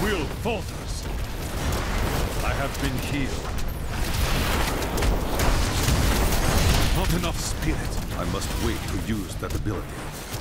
Will falters. I have been healed. Not enough spirit. I must wait to use that ability.